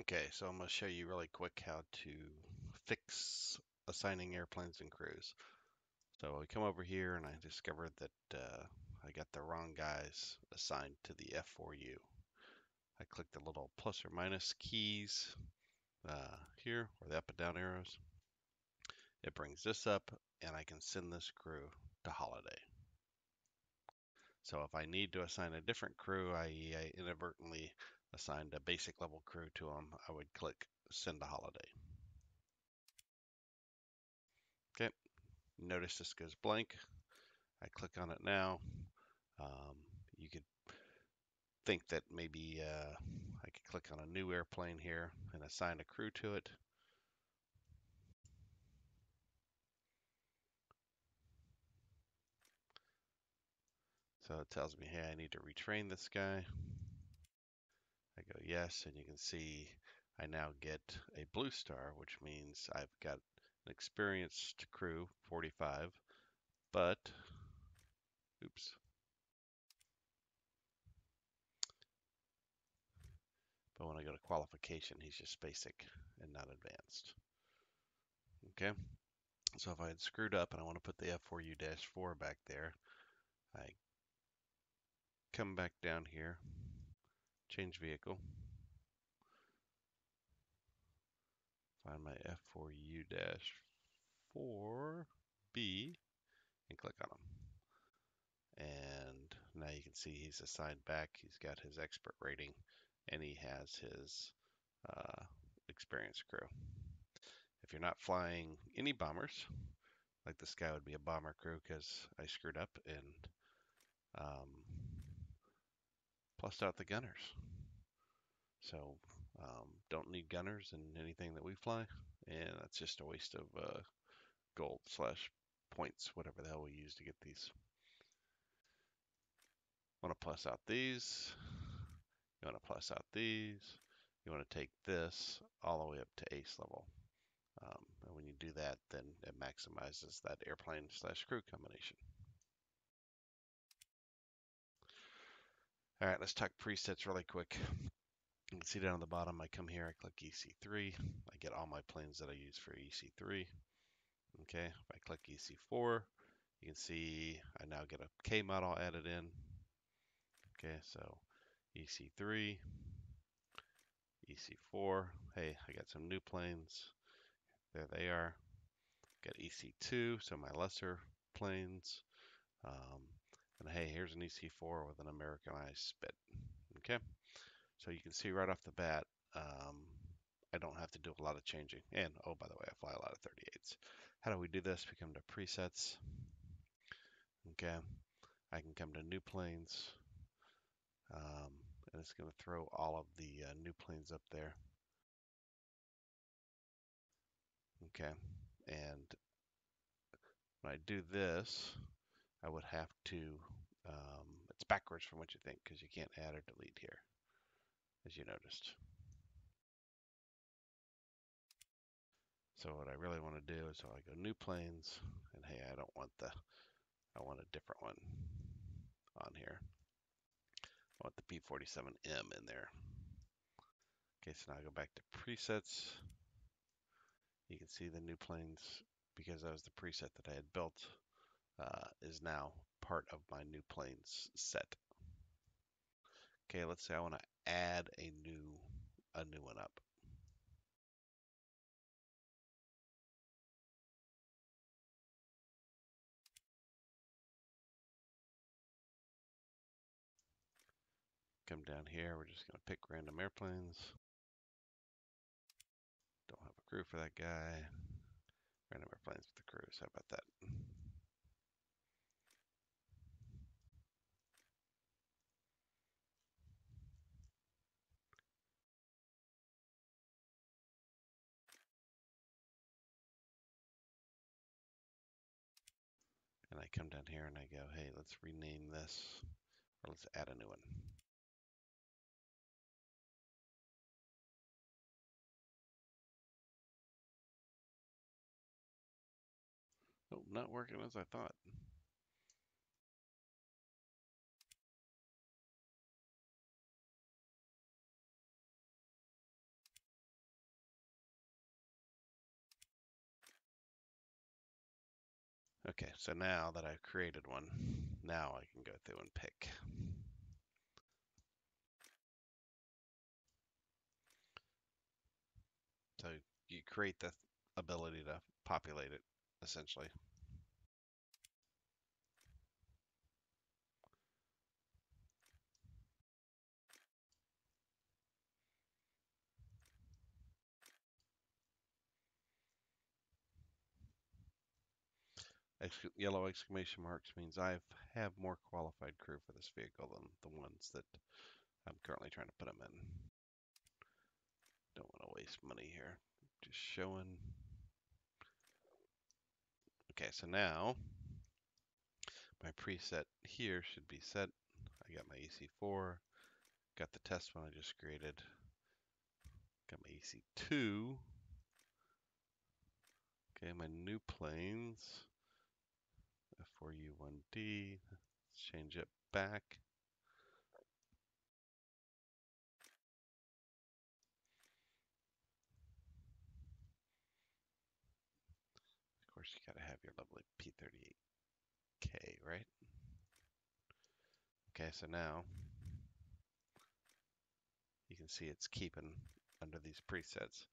Okay, so I'm going to show you really quick how to fix assigning airplanes and crews. So we come over here and I discovered that uh, I got the wrong guys assigned to the F4U. I click the little plus or minus keys uh, here, or the up and down arrows. It brings this up and I can send this crew to holiday. So if I need to assign a different crew, i.e. I inadvertently assigned a basic level crew to them, I would click send a holiday. Okay, notice this goes blank. I click on it now. Um, you could think that maybe uh, I could click on a new airplane here and assign a crew to it. So it tells me, hey, I need to retrain this guy. I go yes, and you can see I now get a blue star, which means I've got an experienced crew, 45, but, oops. But when I go to qualification, he's just basic and not advanced. Okay, so if I had screwed up and I want to put the F4U-4 back there, I come back down here, change vehicle, find my F4U-4B, and click on him. And now you can see he's assigned back. He's got his expert rating, and he has his uh, crew. If you're not flying any bombers, like this guy would be a bomber crew because I screwed up and um, plussed out the gunners. So um, don't need gunners in anything that we fly, and that's just a waste of uh, gold slash points, whatever the hell we use to get these. Want to plus out these. You want to plus out these. You want to take this all the way up to ace level. Um, and when you do that, then it maximizes that airplane slash crew combination. All right, let's talk presets really quick. You can see down on the bottom, I come here, I click EC3. I get all my planes that I use for EC3. Okay, if I click EC4, you can see I now get a K model added in. Okay, so EC3, EC4. Hey, I got some new planes. There they are. Got EC2, so my lesser planes. Um, and hey, here's an EC4 with an Americanized spit. Okay, so you can see right off the bat, um, I don't have to do a lot of changing. And oh, by the way, I fly a lot of 38s. How do we do this? We come to presets. Okay, I can come to new planes. Um, and it's going to throw all of the uh, new planes up there. Okay, and when I do this, I would have to, um, it's backwards from what you think because you can't add or delete here, as you noticed. So what I really want to do is so I go new planes, and hey, I don't want the, I want a different one on here. I want the P47M in there. Okay, so now I go back to presets. You can see the new planes, because that was the preset that I had built, uh, is now part of my new planes set. Okay, let's say I want to add a new a new one up. Come down here, we're just going to pick random airplanes. Don't have a crew for that guy. Random airplanes with the crews, how about that? I come down here and I go, hey, let's rename this, or let's add a new one. Oh, not working as I thought. Okay, so now that I've created one, now I can go through and pick. So you create the ability to populate it, essentially. Yellow exclamation marks means I have more qualified crew for this vehicle than the ones that I'm currently trying to put them in. Don't want to waste money here. Just showing. Okay, so now my preset here should be set. I got my EC4, got the test one I just created, got my EC2. Okay, my new planes. F4U1D. Let's change it back. Of course, you gotta have your lovely P38K, right? Okay, so now you can see it's keeping under these presets.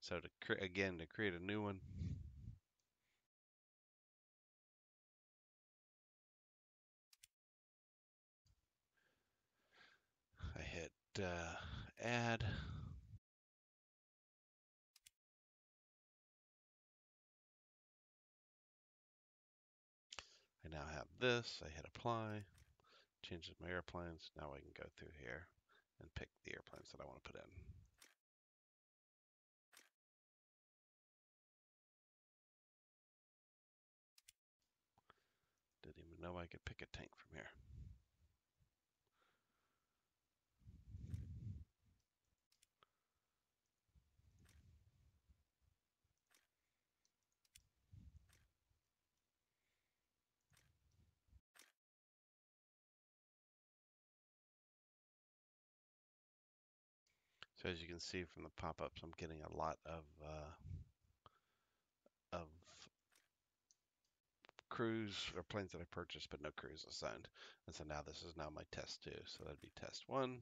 So to again, to create a new one, uh, add. I now have this. I hit apply, changes my airplanes. Now I can go through here and pick the airplanes that I want to put in. Didn't even know I could pick a tank from here. So as you can see from the pop-ups, I'm getting a lot of uh, of crews or planes that I purchased, but no crews assigned. And so now this is now my test two. So that'd be test one,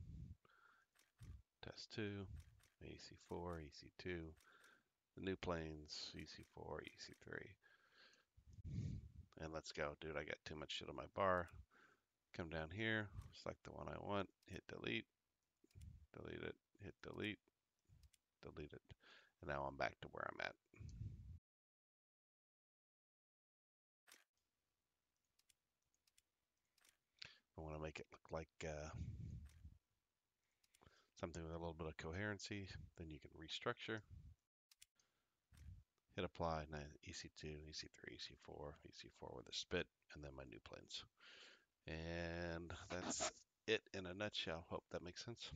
test two, EC4, EC2, the new planes, EC4, EC3. And let's go, dude. I got too much shit on my bar. Come down here, select the one I want, hit delete, delete it, hit delete, delete it. And now I'm back to where I'm at. I want to make it look like uh, something with a little bit of coherency. Then you can restructure. Hit apply, now EC2, EC3, EC4, EC4 with a spit, and then my new planes. And that's it in a nutshell. Hope that makes sense.